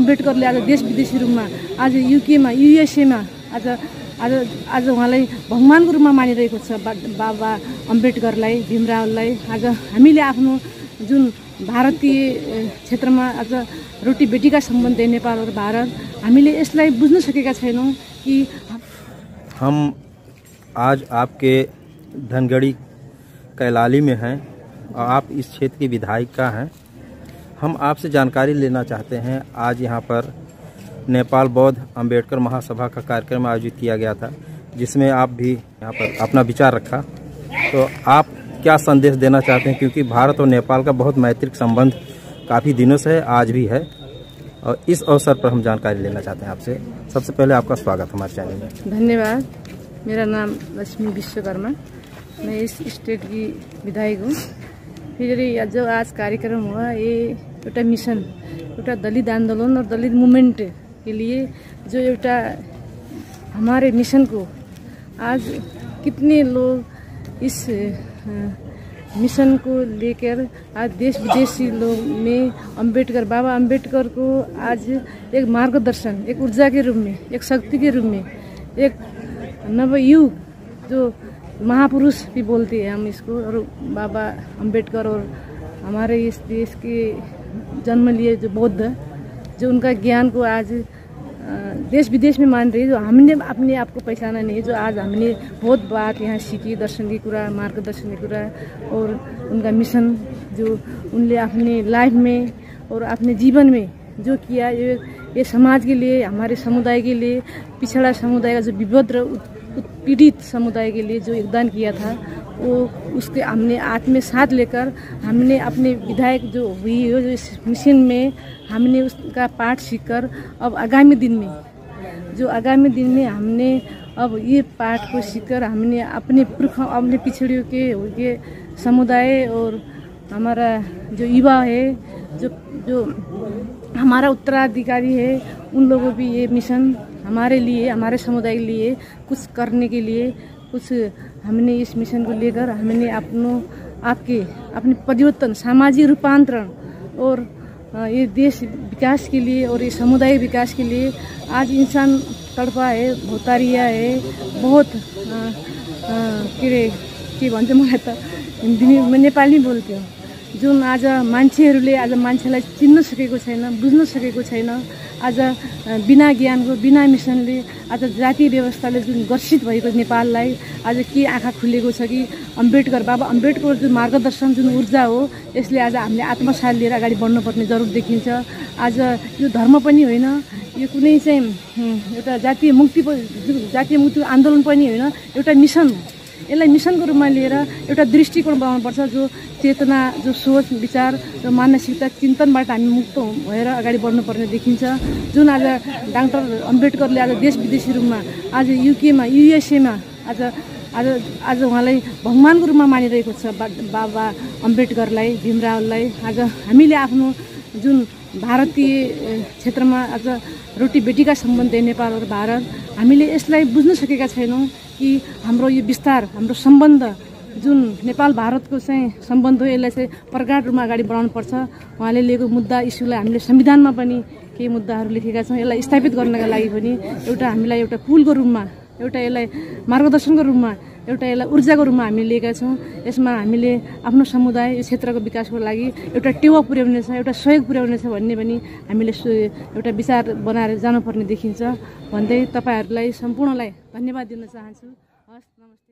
अम्बेडकरले आज देश विदेशी रूपमा आज युकेमा युएसएमा आज आज आज उहाँलाई भगवान्को रूपमा मानिरहेको छ बा बाबा अम्बेडकरलाई भीमरावलाई। आज आफ्नो जुन भारतीय अ, क्षेत्रमा आज रोटी बेटी बेटीका सम्बन्ध नेपाल र भारत हामीले यसलाई बुझ्न सकेका छैनौँ कि हम आज आपके धनगढ़ी कैलाली में हैं और आप इस क्षेत्र की विधायिका हैं। हम आपसे जानकारी लेना चाहते हैं। आज यहाँ पर नेपाल बौद्ध अंबेडकर महासभा का कार्यक्रम आयोजित किया गया था, जिसमें आप भी यहाँ पर अपना विचार रखा। तो आप क्या संदेश देना चाहते हैं? क्योंकि भारत और नेपाल का बहुत मैत्रिक संबंध काफ़ी दिनों से है आज भी है। और इस अवसर पर हम जानकारी लेना चाहते हैं आपसे। सबसे पहले आपका स्वागत हमारे चैनल में। धन्यवाद। मेरा नाम लक्ष्मी विश्वकर्मा। मैं इस स्टेट की विधायक हूँ। फिर जो आज कार्यक्रम हुआ, ये एउटा मिशन एउटा दलित आंदोलन और दलित मूवमेंट के लिए जो एउटा हमारे मिशन को आज कितने लोग इस मिशन को लेकर आज देश विदेशी लोग में अंबेडकर, बाबा अंबेडकर को आज एक मार्गदर्शन, एक ऊर्जा के रूप में, एक शक्ति के रूप में, एक नवयुग जो महापुरुष भी बोलते हैं हम इसको, और बाबा अंबेडकर और हमारे इस देश के जन्म लिए जो बौद्ध, जो उनका ज्ञान को आज देश विदेश में मान रही जो हमने अपने आप को पहचाना नहीं, जो आज हमने बहुत बात यहाँ सीखी, दर्शन की कुरा, मार्गदर्शन की कुरा, और उनका मिशन जो उनले अपने लाइफ में और अपने जीवन में जो किया, ये ये समाज के लिए, हमारे समुदाय के लिए, पिछड़ा समुदाय का जो विभद्र उत- उत्पीड़ित समुदाय के लिए जो योगदान किया था वो उसके हमने हाथ में साथ लेकर हमने अपने विधायक जो हुई हो, जो इस मिशन में हमने उसका पाठ सीखकर अब आगामी दिन में, जो आगामी दिन में हमने अब ये पाठ को सीखकर हमने अपने पुरख, अपने पिछड़ियों के के समुदाय और हमारा जो युवा है, जो जो हमारा उत्तराधिकारी है, उन लोगों भी ये मिशन हमारे लिए, हमारे समुदाय के लिए कुछ करने के लिए कुछ हमने इस मिशन को लेकर हमने आपके अपने परिवर्तन सामाजिक रूपांतरण और ये देश विकास के लिए और ये समुदाय विकास के लिए आज इंसान तडपा है भौतारिया है बहुत के अरे के भन्छ मलाई त हिन्दी म नेपाली बोल्थ्यो जुन आज मान्छेहरूले आज मान्छेलाई चिन्न सकेको छैन बुझ्न सकेको छैन आज बिना ज्ञानको बिना मिसनले आज जातीय व्यवस्थाले जुन ग्रसित भएको नेपाललाई आज के आँखा खुलेको छ कि अम्बेडकर बाबा अम्बेडकर जुन मार्गदर्शन जुन ऊर्जा हो यसले आज हामीले आत्मसात लिएर अगाडि बढ्नुपर्ने जरुर देखिन्छ। आज यो धर्म पनि होइन यो कुनै चाहिँ एउटा जातीय मुक्ति जातीय मुक्ति आन्दोलन पनि होइन एउटा मिसन। यसलाई मिसनको रूपमा लिएर एउटा दृष्टिकोण बनाउनुपर्छ जो चेतना जो सोच विचार र मानसिकता चिन्तनबाट हामी मुक्त भएर अगाडि बढ्नुपर्ने देखिन्छ। जुन आज डाक्टर अम्बेडकरले आज देश विदेशी रूपमा आज युकेमा युएसएमा आज आज आज उहाँलाई भगवान्को रूपमा मानिरहेको छ बाबा अम्बेडकरलाई भीमरावलाई। आज हामीले आफ्नो जुन भारतीय क्षेत्रमा आज रोटी बेटीका सम्बन्ध नेपाल र भारत हामीले यसलाई बुझ्न सकेका छैनौँ। कि हाम्रो यो विस्तार हाम्रो सम्बन्ध जुन नेपाल भारतको चाहिँ सम्बन्ध हो यसलाई चाहिँ प्रगाढ रूपमा अगाडि बढाउनुपर्छ उहाँले लिएको मुद्दा इस्युलाई हामीले संविधानमा पनि केही मुद्दाहरू लेखेका छौँ यसलाई स्थापित गर्नका लागि पनि एउटा हामीलाई एउटा पुलको रूपमा एउटा यसलाई मार्गदर्शनको रूपमा एउटा यसलाई ऊर्जाको रूपमा हामीले लिएका छौँ। यसमा हामीले आफ्नो समुदाय यो क्षेत्रको विकासको लागि एउटा टेवा पुर्याउने छ एउटा सहयोग पुर्याउने छ भन्ने पनि हामीले एउटा विचार बनाएर जानुपर्ने देखिन्छ। भन्दै तपाईँहरूलाई सम्पूर्णलाई धन्यवाद दिन चाहन्छु। हस् नमस्ते।